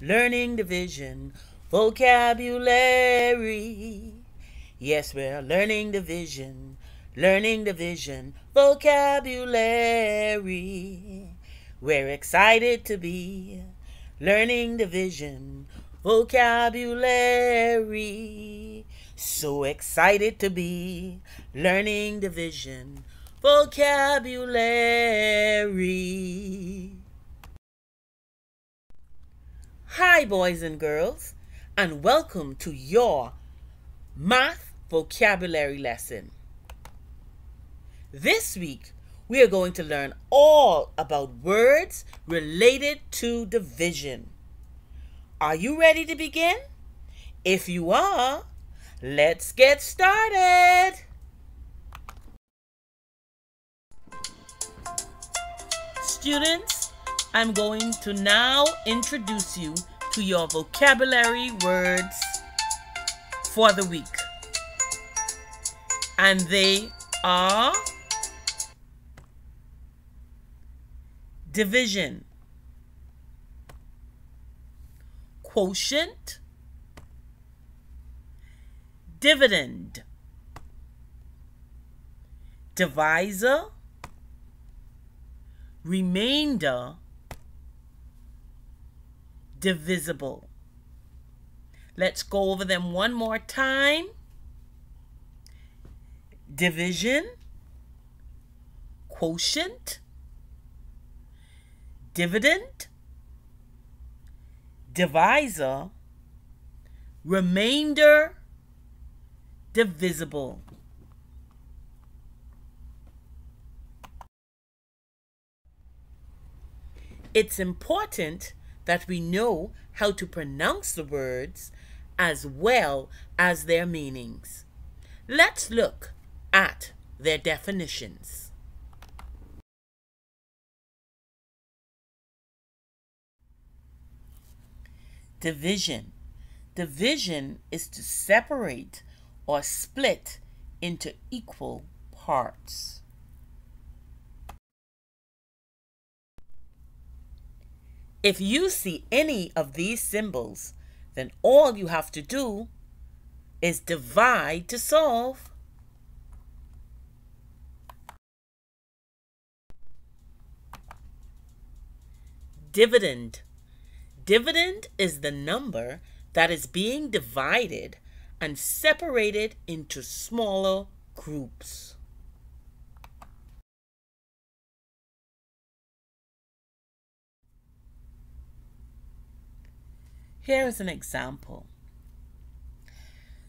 learning division, vocabulary. Yes, we're learning division, learning division, vocabulary. We're excited to be learning division, vocabulary. So excited to be learning division, vocabulary. Boys and girls, and welcome to your math vocabulary lesson. This week, we are going to learn all about words related to division. Are you ready to begin? If you are, let's get started. Students, I'm going to now introduce you to your vocabulary words for the week. And they are division, quotient, dividend, divisor, remainder, divisible. Let's go over them one more time. Division, quotient, dividend, divisor, remainder, divisible. It's important that we know how to pronounce the words as well as their meanings. Let's look at their definitions. Division. Division is to separate or split into equal parts. If you see any of these symbols, then all you have to do is divide to solve. Dividend. Dividend is the number that is being divided and separated into smaller groups. Here is an example.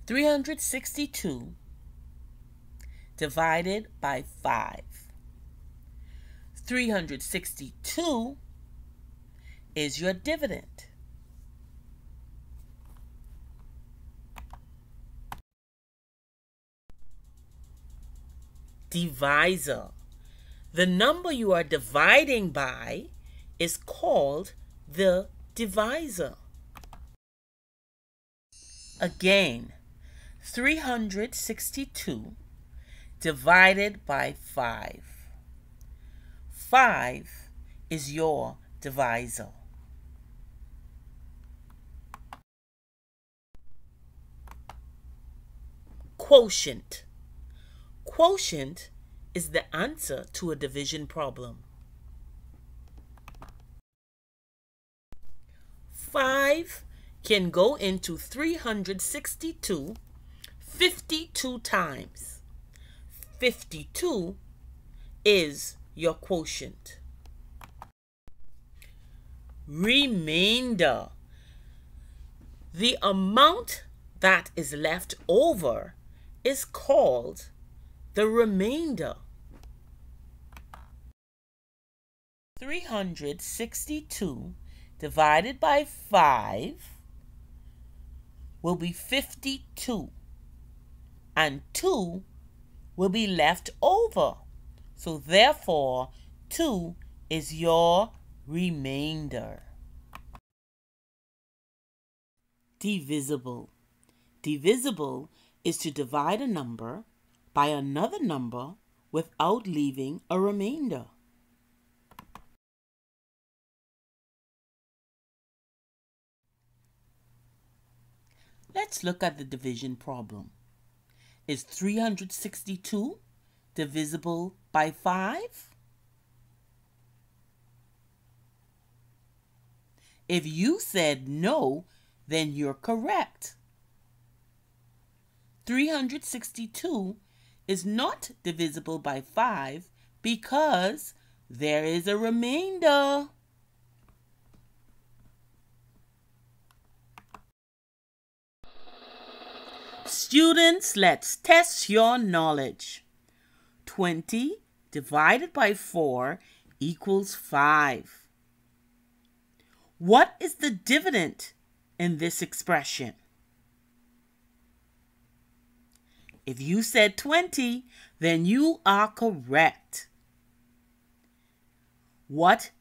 362 divided by 5. 362 is your dividend. Divisor. The number you are dividing by is called the divisor. Again, 362 divided by 5. 5 is your divisor. Quotient. Quotient is the answer to a division problem. 5 can go into 362 52 times. 52 is your quotient. Remainder. The amount that is left over is called the remainder. 362 divided by 5 will be 52 and 2 will be left over. So therefore 2 is your remainder. Divisible. Divisible is to divide a number by another number without leaving a remainder. Let's look at the division problem. Is 362 divisible by 5? If you said no, then you're correct. 362 is not divisible by 5 because there is a remainder. Students, let's test your knowledge. 20 divided by 4 equals 5. What is the dividend in this expression? If you said 20, then you are correct. What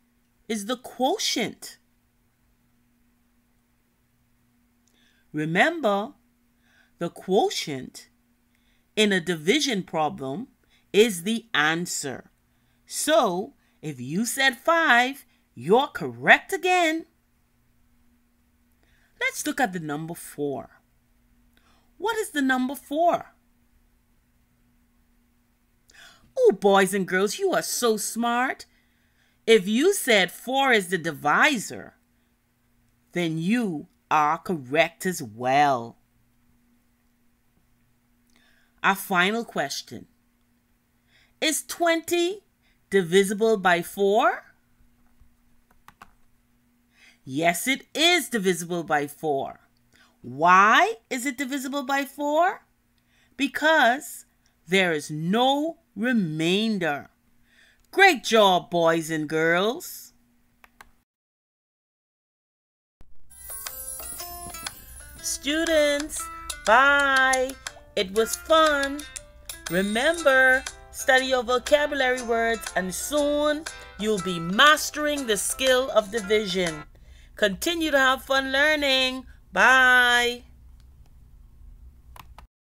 is the quotient? Remember, the quotient in a division problem is the answer. So, if you said 5, you're correct again. Let's look at the number 4. What is the number 4? Oh, boys and girls, you are so smart. If you said 4 is the divisor, then you are correct as well. Our final question. Is 20 divisible by 4? Yes, it is divisible by 4. Why is it divisible by 4? Because there is no remainder. Great job, boys and girls. Students, bye. It was fun. Remember, study your vocabulary words and soon you'll be mastering the skill of division. Continue to have fun learning. Bye.